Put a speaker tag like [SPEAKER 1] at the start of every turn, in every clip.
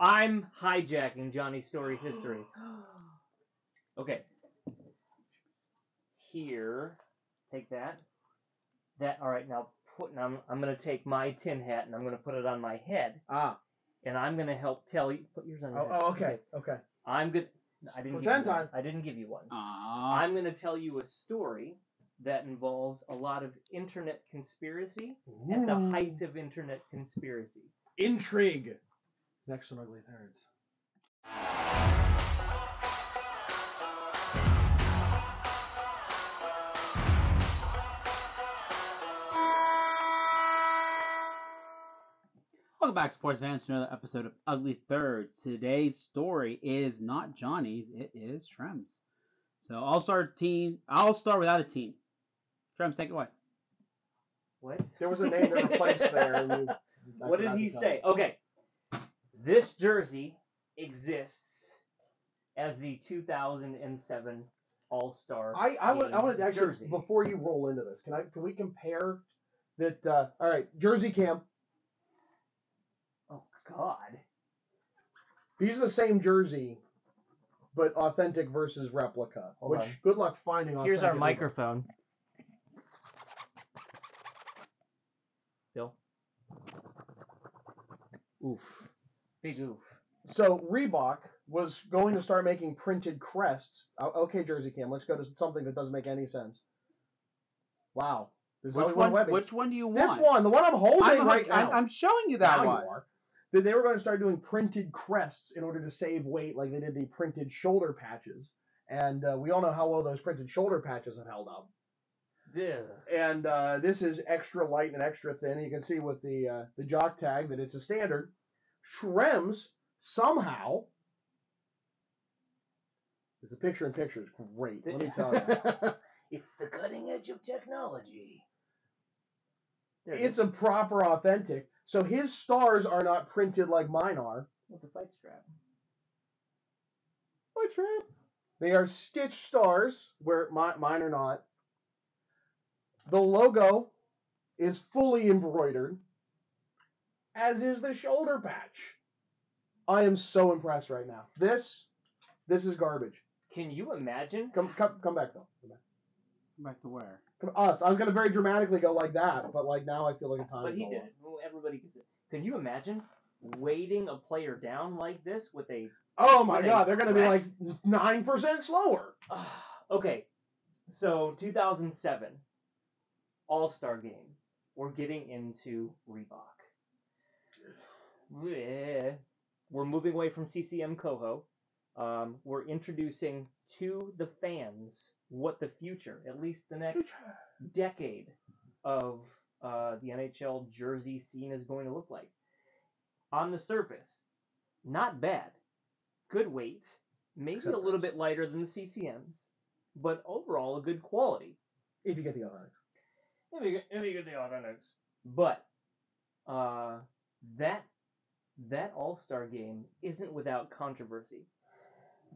[SPEAKER 1] I'm hijacking Johnny's story history. Okay. Here, take that. That. All right. Now, put. Now I'm, I'm gonna take my tin hat and I'm gonna put it on my head,
[SPEAKER 2] Ah.
[SPEAKER 1] and I'm gonna help tell you. Put yours on your
[SPEAKER 2] Oh,
[SPEAKER 1] head.
[SPEAKER 2] oh okay. Okay.
[SPEAKER 1] I'm good. I didn't give you one. I didn't give you one.
[SPEAKER 3] Aww.
[SPEAKER 1] I'm gonna tell you a story that involves a lot of internet conspiracy at the
[SPEAKER 2] Ooh.
[SPEAKER 1] height of internet conspiracy.
[SPEAKER 2] Intrigue. Next on Ugly Nerds.
[SPEAKER 3] Welcome back, sports fans, to another episode of Ugly Thirds. Today's story is not Johnny's, it is Trem's. So, All Star team, I'll start without a team. Trems, take it away.
[SPEAKER 1] What?
[SPEAKER 2] There was a name to replace there. And you, I
[SPEAKER 1] What did he say? Okay. This jersey exists as the 2007 All Star.
[SPEAKER 2] I I would I want to actually
[SPEAKER 1] jersey.
[SPEAKER 2] before you roll into this. Can I can we compare that? Uh, all right, Jersey Cam.
[SPEAKER 1] Oh God.
[SPEAKER 2] These are the same jersey, but authentic versus replica.
[SPEAKER 1] Hold
[SPEAKER 2] which
[SPEAKER 1] on.
[SPEAKER 2] good luck finding.
[SPEAKER 1] Here's our microphone. Bill. Oof. Big oof.
[SPEAKER 2] So Reebok was going to start making printed crests. Okay, Jersey Cam. Let's go to something that doesn't make any sense. Wow. This
[SPEAKER 3] Which
[SPEAKER 2] only
[SPEAKER 3] one, which one do you want?
[SPEAKER 2] This one, the one I'm holding
[SPEAKER 3] I'm,
[SPEAKER 2] right
[SPEAKER 3] I'm,
[SPEAKER 2] now.
[SPEAKER 3] I'm showing you that
[SPEAKER 2] Now you
[SPEAKER 3] one.
[SPEAKER 2] are. That they were going to start doing printed crests in order to save weight, like they did the printed shoulder patches. And uh, we all know how well those printed shoulder patches have held up.
[SPEAKER 1] Yeah.
[SPEAKER 2] And uh, this is extra light and extra thin. You can see with the uh, the jock tag that it's a standard. Shrems somehow. It's a picture in picture is great. Let me tell you.
[SPEAKER 1] it's the cutting edge of technology. It
[SPEAKER 2] it's
[SPEAKER 1] is.
[SPEAKER 2] a proper authentic. So his stars are not printed like mine are.
[SPEAKER 1] with the fight strap.
[SPEAKER 2] White strap. They are stitched stars, where my, mine are not. The logo is fully embroidered, as is the shoulder patch. I am so impressed right now. This, this is garbage.
[SPEAKER 1] Can you imagine?
[SPEAKER 2] Come, come, come back though. Come back.
[SPEAKER 3] Back to where?
[SPEAKER 2] Come, us. I was gonna very dramatically go like that, but like now I feel like a time.
[SPEAKER 1] But he did. Well, Everybody gets it. Can you imagine weighting a player down like this with a
[SPEAKER 2] Oh my god, they're gonna be like nine percent slower.
[SPEAKER 1] okay, so 2007 All Star Game. We're getting into Reebok. We're moving away from CCM Koho. Um, we're introducing to the fans what the future, at least the next decade of uh, the NHL jersey scene is going to look like. On the surface, not bad. Good weight, maybe
[SPEAKER 2] Except
[SPEAKER 1] a little bit lighter than the CCMs, but overall a good quality.
[SPEAKER 2] If you get the authentic.
[SPEAKER 1] If you get, if you get the authentics. But uh, that that All Star game isn't without controversy,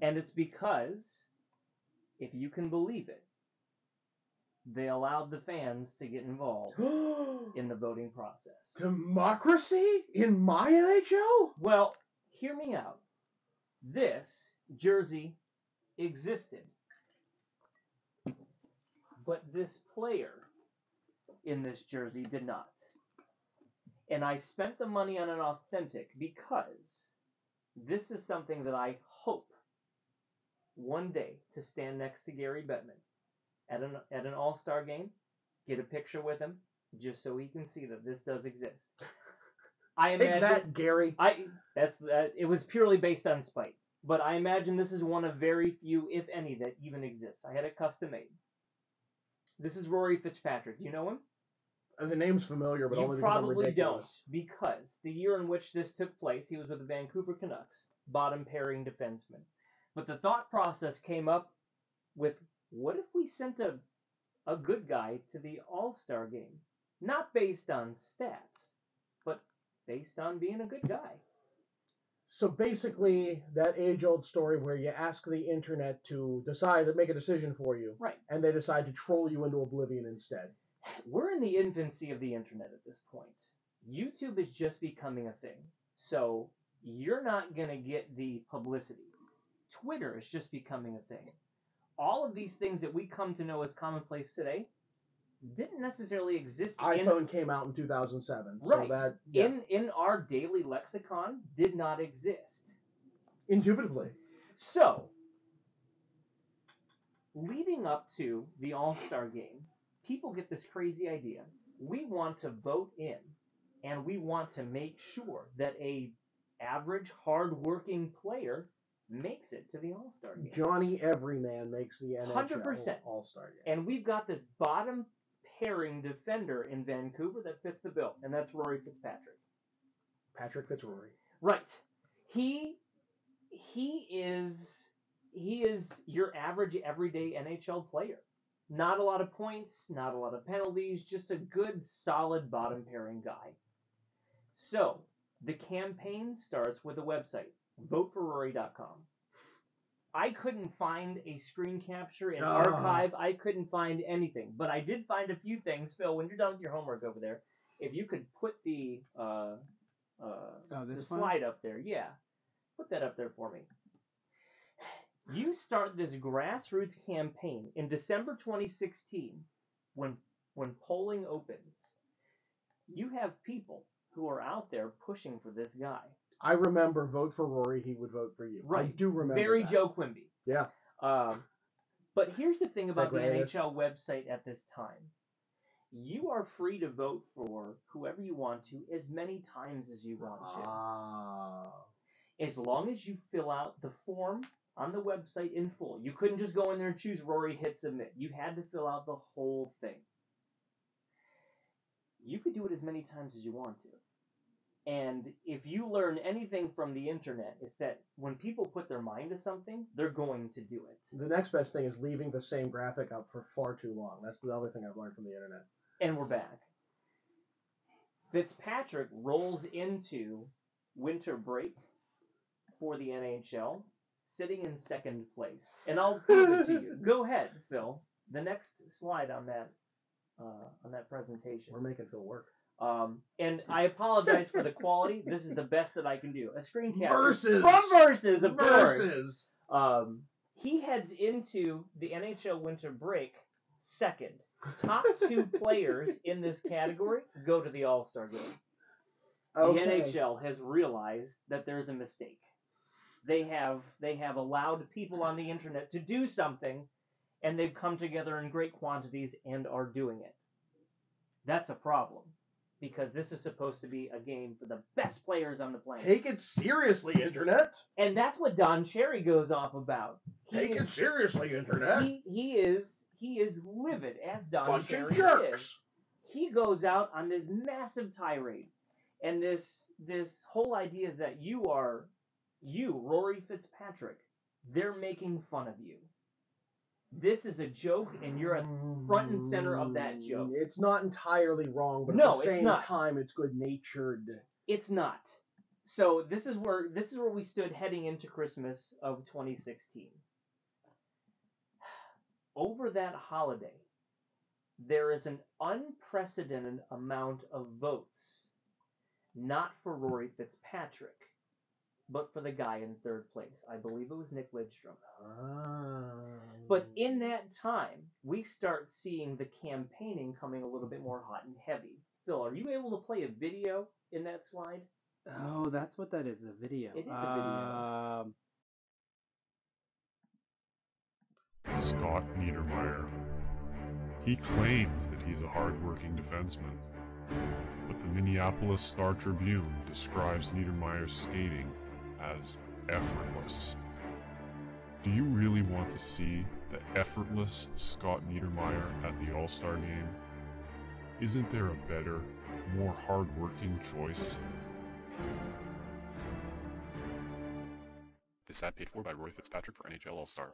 [SPEAKER 1] and it's because, if you can believe it, they allowed the fans to get involved in the voting process.
[SPEAKER 2] Democracy in my NHL?
[SPEAKER 1] Well, hear me out. This jersey existed. But this player in this jersey did not. And I spent the money on an authentic because this is something that I hope one day to stand next to Gary Bettman at an at an All-Star game, get a picture with him just so he can see that this does exist. I imagine
[SPEAKER 2] that, Gary.
[SPEAKER 1] I that's that. It was purely based on spite, but I imagine this is one of very few, if any, that even exists. I had it custom made. This is Rory Fitzpatrick. Do you know him?
[SPEAKER 2] And the name's familiar, but
[SPEAKER 1] you
[SPEAKER 2] only
[SPEAKER 1] probably don't, because the year in which this took place, he was with the Vancouver Canucks, bottom pairing defenseman. But the thought process came up with, what if we sent a a good guy to the All Star game, not based on stats, but based on being a good guy.
[SPEAKER 2] So basically, that age-old story where you ask the internet to decide to make a decision for you,
[SPEAKER 1] Right.
[SPEAKER 2] and they decide to troll you into oblivion instead.
[SPEAKER 1] We're in the infancy of the internet at this point. YouTube is just becoming a thing. So you're not going to get the publicity. Twitter is just becoming a thing. All of these things that we come to know as commonplace today didn't necessarily exist in,
[SPEAKER 2] iPhone came out in 2007,
[SPEAKER 1] Right.
[SPEAKER 2] so that yeah,
[SPEAKER 1] in in our daily lexicon did not exist.
[SPEAKER 2] indubitably.
[SPEAKER 1] So, leading up to the All Star game, people get this crazy idea. We want to vote in, and we want to make sure that a average, hardworking player makes it to the All Star game.
[SPEAKER 2] Johnny Everyman makes the NHL
[SPEAKER 1] 100%.
[SPEAKER 2] All Star game.
[SPEAKER 1] And we've got this bottom pairing defender in Vancouver that fits the bill, and that's Rory Fitzpatrick.
[SPEAKER 2] Patrick Fitzroy.
[SPEAKER 1] Right. He he is he is your average everyday NHL player. Not a lot of points, not a lot of penalties, just a good solid bottom pairing guy. So, the campaign starts with a website, voteforrory.com. I couldn't find a screen capture, an
[SPEAKER 2] Ah.
[SPEAKER 1] archive, I couldn't find anything, but I did find a few things. Phil, when you're done with your homework over there, if you could put the uh, uh,
[SPEAKER 3] Oh,
[SPEAKER 1] the slide up there. Yeah. Put that up there for me. You start this grassroots campaign in December 2016 when when polling opens. You have people who are out there pushing for this guy.
[SPEAKER 2] I remember vote for Rory, he would vote for you.
[SPEAKER 1] Right.
[SPEAKER 2] I do remember.
[SPEAKER 1] Barry
[SPEAKER 2] that.
[SPEAKER 1] Joe Quimby.
[SPEAKER 2] Yeah.
[SPEAKER 1] Um, but here's the thing about the. NHL website at this time. You are free to vote for whoever you want to as many times as you want to.
[SPEAKER 2] Ah.
[SPEAKER 1] as long as you fill out the form on the website in full. You couldn't just go in there and choose Rory, hit submit. You had to fill out the whole thing. You could do it as many times as you want to. And if you learn anything from the internet, it's that when people put their mind to something, they're going to do it.
[SPEAKER 2] The next best thing is leaving the same graphic up for far too long. That's the other thing I've learned from the internet.
[SPEAKER 1] And we're back. Fitzpatrick rolls into winter break for the NHL, sitting in second place. And I'll prove it to you. Go ahead, Phil. The next slide on that uh, on that presentation.
[SPEAKER 2] We're making Phil work.
[SPEAKER 1] Um, and I apologize for the quality. This is the best that I can do. A screen capture
[SPEAKER 2] Versus.
[SPEAKER 1] from versus, of course.
[SPEAKER 2] Versus.
[SPEAKER 1] Um, he heads into the NHL winter break second. Top two players in this category go to the All Star game.
[SPEAKER 2] Okay.
[SPEAKER 1] The NHL has realized that there's a mistake. They have they have allowed people on the internet to do something, and they've come together in great quantities and are doing it. That's a problem because this is supposed to be a game for the best players on the planet,
[SPEAKER 2] Take it seriously, internet.
[SPEAKER 1] and that's what Don Cherry goes off about. He
[SPEAKER 2] Take
[SPEAKER 1] is-
[SPEAKER 2] it seriously, internet.
[SPEAKER 1] he he is he is livid as Don
[SPEAKER 2] Bunch
[SPEAKER 1] Cherry is. He goes out on this massive tirade, and this this whole idea is that you are you Rory Fitzpatrick. They're making fun of you. This is a joke, and you're at front and center of that joke.
[SPEAKER 2] Mm, It's not entirely wrong, but
[SPEAKER 1] No,
[SPEAKER 2] at the same
[SPEAKER 1] not.
[SPEAKER 2] time, it's good natured.
[SPEAKER 1] It's not. So this is where this is where we stood heading into Christmas of 2016. Over that holiday, there is an unprecedented amount of votes, not for Rory Fitzpatrick, but for the guy in third place. I believe it was Nick Lidstrom.
[SPEAKER 2] Ah.
[SPEAKER 1] But in that time, we start seeing the campaigning coming a little bit more hot and heavy. Phil, are you able to play a video in that slide?
[SPEAKER 3] Oh, that's what that is. A video.
[SPEAKER 1] It is a video.
[SPEAKER 3] Um,
[SPEAKER 4] Scott Niedermayer. He claims that he's a hard-working defenseman, but the Minneapolis Star Tribune describes Niedermayer's skating as effortless. Do you really want to see the effortless Scott Niedermayer at the All-Star game? Isn't there a better, more hard-working choice? This ad paid for by Roy Fitzpatrick for NHL All-Star.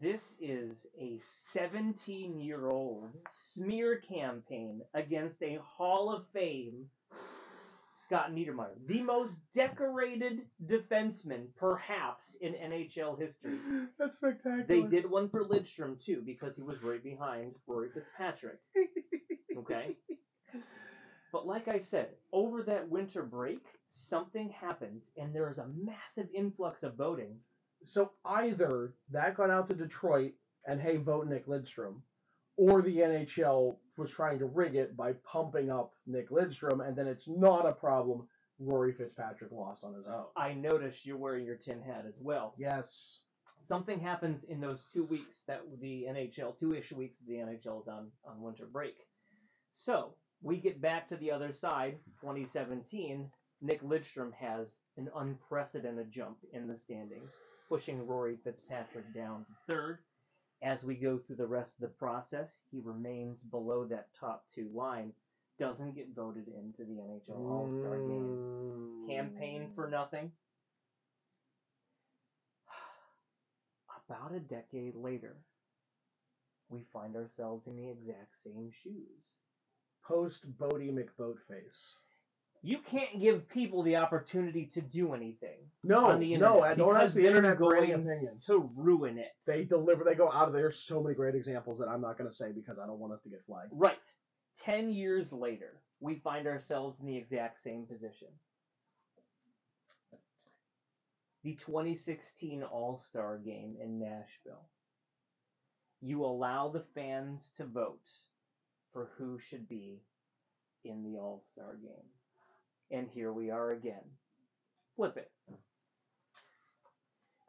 [SPEAKER 1] This is a 17 year old smear campaign against a Hall of Fame Scott Niedermayer, the most decorated defenseman perhaps in NHL history.
[SPEAKER 2] That's spectacular.
[SPEAKER 1] They did one for Lidstrom too because he was right behind Rory Fitzpatrick. Okay? But like I said, over that winter break, something happens and there is a massive influx of voting.
[SPEAKER 2] So either that got out to Detroit and hey, vote Nick Lidstrom, or the NHL was trying to rig it by pumping up Nick Lidstrom, and then it's not a problem. Rory Fitzpatrick lost on his own.
[SPEAKER 1] I noticed you're wearing your tin hat as well.
[SPEAKER 2] Yes.
[SPEAKER 1] Something happens in those two weeks that the NHL, two ish weeks the NHL is on, on winter break. So we get back to the other side, 2017. Nick Lidstrom has an unprecedented jump in the standings, pushing Rory Fitzpatrick down to third. As we go through the rest of the process, he remains below that top two line, doesn't get voted into the NHL All Star game.
[SPEAKER 2] Mm.
[SPEAKER 1] Campaign for nothing. About a decade later, we find ourselves in the exact same shoes.
[SPEAKER 2] post Boaty McBoatface.
[SPEAKER 1] You can't give people the opportunity to do anything
[SPEAKER 2] No,
[SPEAKER 1] On the
[SPEAKER 2] no,
[SPEAKER 1] internet,
[SPEAKER 2] I don't ask the internet for any opinions.
[SPEAKER 1] to ruin it.
[SPEAKER 2] They deliver. They go out of there. There's so many great examples that I'm not going to say because I don't want us to get flagged.
[SPEAKER 1] Right. Ten years later, we find ourselves in the exact same position. The 2016 All Star game in Nashville. You allow the fans to vote for who should be in the All Star game. And here we are again. Flip it.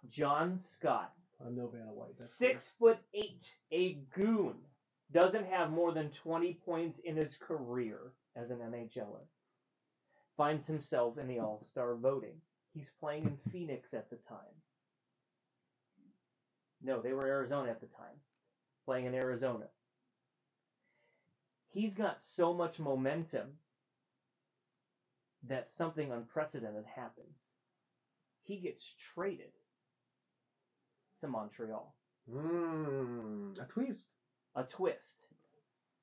[SPEAKER 1] John Scott
[SPEAKER 2] I'm no Vanna White. that's
[SPEAKER 1] Six foot eight, a goon, doesn't have more than 20 points in his career as an NHLer. Finds himself in the All Star voting. He's playing in Phoenix at the time. No, they were Arizona at the time. Playing in Arizona. He's got so much momentum that something unprecedented happens. He gets traded to Montreal.
[SPEAKER 2] Mm, a twist.
[SPEAKER 1] a twist.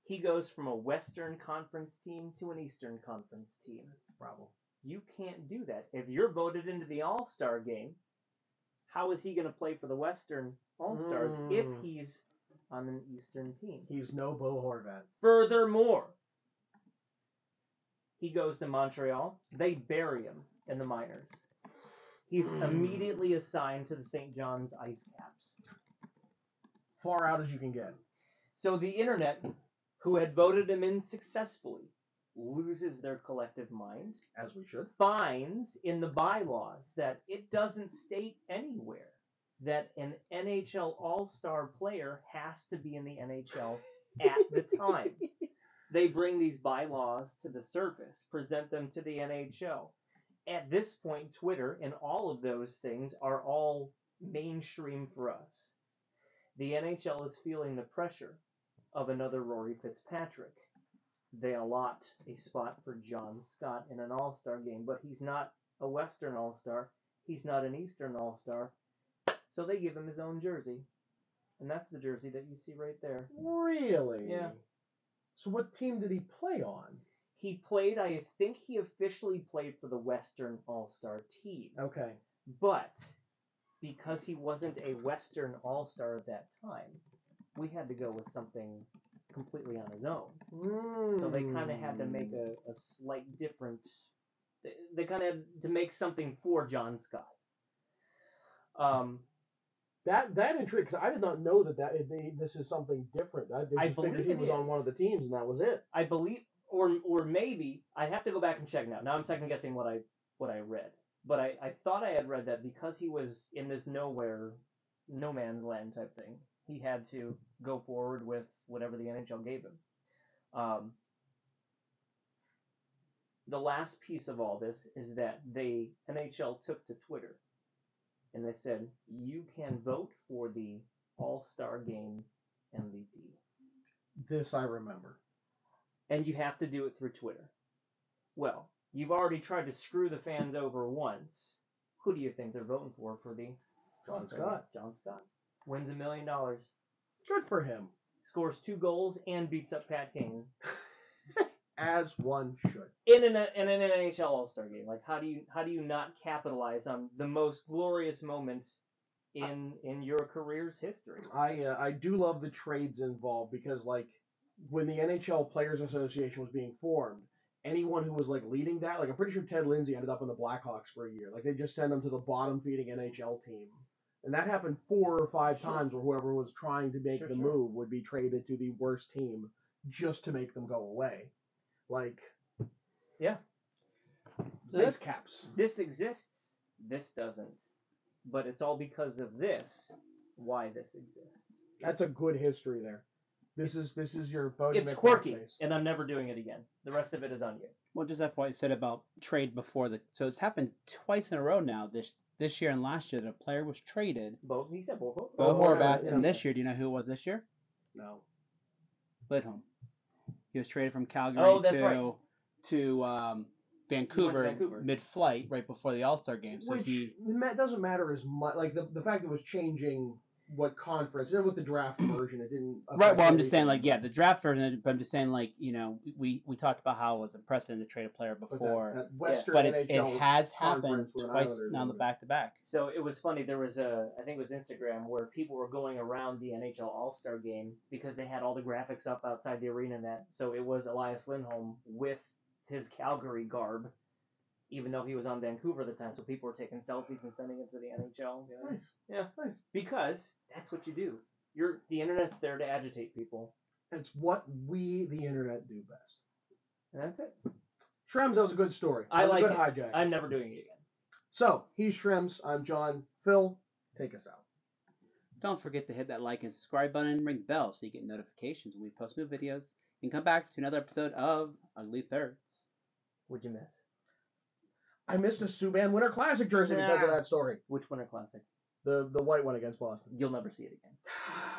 [SPEAKER 1] He goes from a Western Conference team to an Eastern Conference team.
[SPEAKER 2] Problem.
[SPEAKER 1] You can't do that. If you're voted into the All Star game, how is he going to play for the Western All Stars if
[SPEAKER 2] Mm.
[SPEAKER 1] he's on an Eastern team?
[SPEAKER 2] He's no Bo Horvat.
[SPEAKER 1] Furthermore, he goes to Montreal. They bury him in the minors. He's
[SPEAKER 2] Hmm.
[SPEAKER 1] immediately assigned to the St. John's Ice Caps.
[SPEAKER 2] Far out as you can get.
[SPEAKER 1] So the internet, who had voted him in successfully, loses their collective mind,
[SPEAKER 2] As we should.
[SPEAKER 1] finds in the bylaws that it doesn't state anywhere that an NHL All Star player has to be in the NHL at the time. They bring these bylaws to the surface, present them to the NHL. At this point, Twitter and all of those things are all mainstream for us. The NHL is feeling the pressure of another Rory Fitzpatrick. They allot a spot for John Scott in an All Star game, but he's not a Western All Star. He's not an Eastern All Star. So they give him his own jersey. And that's the jersey that you see right there.
[SPEAKER 2] Really?
[SPEAKER 1] Yeah.
[SPEAKER 2] So what team did he play on?
[SPEAKER 1] He played, I think he officially played for the Western All Star team.
[SPEAKER 2] Okay.
[SPEAKER 1] But because he wasn't a Western All Star at that time, we had to go with something completely on his own. So they kind of had to make a, a slight different. They, they kind of had to make something for John Scott. Um,
[SPEAKER 2] that that intrigued because I did not know that that it, they, this is something different. I,
[SPEAKER 1] I
[SPEAKER 2] figured
[SPEAKER 1] believe
[SPEAKER 2] he was on one of the teams and that was it.
[SPEAKER 1] I believe, or or maybe I have to go back and check now. Now I'm second guessing what I what I read, but I, I thought I had read that because he was in this nowhere, no man's land type thing, he had to go forward with whatever the NHL gave him. Um, the last piece of all this is that the NHL took to Twitter and they said you can vote for the All Star Game MVP
[SPEAKER 2] This I remember.
[SPEAKER 1] and you have to do it through Twitter. Well, you've already tried to screw the fans over once. Who do you think they're voting for for the
[SPEAKER 2] John Scott.
[SPEAKER 1] game? John Scott wins a million dollars,
[SPEAKER 2] Good for him.
[SPEAKER 1] scores two goals, and beats up Pat Kane
[SPEAKER 2] As one should.
[SPEAKER 1] in an in an NHL All Star game. Like, how do you how do you not capitalize on the most glorious moments in in your career's history?
[SPEAKER 2] I uh, I do love the trades involved because like when the NHL Players Association was being formed anyone who was like leading that. Like I'm pretty sure Ted Lindsay ended up in the Blackhawks for a year. Like they just send him to the bottom feeding NHL team. And that happened four or five
[SPEAKER 1] Sure.
[SPEAKER 2] times where whoever was trying to make
[SPEAKER 1] Sure,
[SPEAKER 2] the
[SPEAKER 1] sure.
[SPEAKER 2] move would be traded to the worst team just to make them go away. Like
[SPEAKER 3] So this
[SPEAKER 2] caps.
[SPEAKER 1] This exists, this doesn't. But it's all because of this why this exists.
[SPEAKER 2] That's a good history there. This is this is your Boaty
[SPEAKER 1] It's quirky,
[SPEAKER 2] face.
[SPEAKER 1] and I'm never doing it again. The rest of it is on you.
[SPEAKER 3] Well, just FYI, said about trade before the. So it's happened twice in a row now. This this year and last year, that a player was traded.
[SPEAKER 1] Both he said both.
[SPEAKER 3] Bo
[SPEAKER 2] Oh,
[SPEAKER 3] Horvat,
[SPEAKER 2] yeah,
[SPEAKER 3] and
[SPEAKER 2] yeah.
[SPEAKER 3] this year, do you know who it was this year?
[SPEAKER 2] No.
[SPEAKER 3] Lindholm. He was traded from Calgary
[SPEAKER 1] Oh,
[SPEAKER 3] to
[SPEAKER 1] right.
[SPEAKER 3] to um, Vancouver,
[SPEAKER 1] Vancouver.
[SPEAKER 3] mid-flight, right before the All Star game. So
[SPEAKER 2] Which
[SPEAKER 3] he
[SPEAKER 2] doesn't matter as much. Like the, the fact it was changing what conference, and with the draft version, it didn't.
[SPEAKER 3] Right. Well, I'm just saying, like, yeah, the draft version. But I'm just saying, like, you know, we we talked about how it was impressive to trade a player
[SPEAKER 2] But that-
[SPEAKER 3] before,
[SPEAKER 2] that Western
[SPEAKER 3] but it, it has happened
[SPEAKER 2] conference with an
[SPEAKER 3] twice now, the back to back.
[SPEAKER 1] So it was funny. There was a, I think it was Instagram, where people were going around the NHL All Star game because they had all the graphics up outside the arena. And that so it was Elias Lindholm with his Calgary garb, even though he was on Vancouver at the time. So people were taking selfies and sending it to the NHL. and being like,
[SPEAKER 2] Nice.
[SPEAKER 1] Yeah,
[SPEAKER 2] Nice.
[SPEAKER 1] because that's what you do. You're the internet's there to agitate people,
[SPEAKER 2] It's what we, the internet, do best.
[SPEAKER 1] and that's it.
[SPEAKER 2] Shrems, that was a good story.
[SPEAKER 1] I
[SPEAKER 2] That was
[SPEAKER 1] like
[SPEAKER 2] a good
[SPEAKER 1] it.
[SPEAKER 2] hijack.
[SPEAKER 1] I'm never doing it again.
[SPEAKER 2] So he's Shrems. I'm John. Phil, take us out.
[SPEAKER 3] Don't forget to hit that like and subscribe button and ring the bell so you get notifications when we post new videos. And come back to another episode of Ugly Thirds.
[SPEAKER 1] What'd you miss?
[SPEAKER 2] I missed a Subban Winter Classic jersey because of
[SPEAKER 1] Yeah.
[SPEAKER 2] that story.
[SPEAKER 1] Which Winter Classic?
[SPEAKER 2] The the white one against Boston.
[SPEAKER 1] You'll never see it again.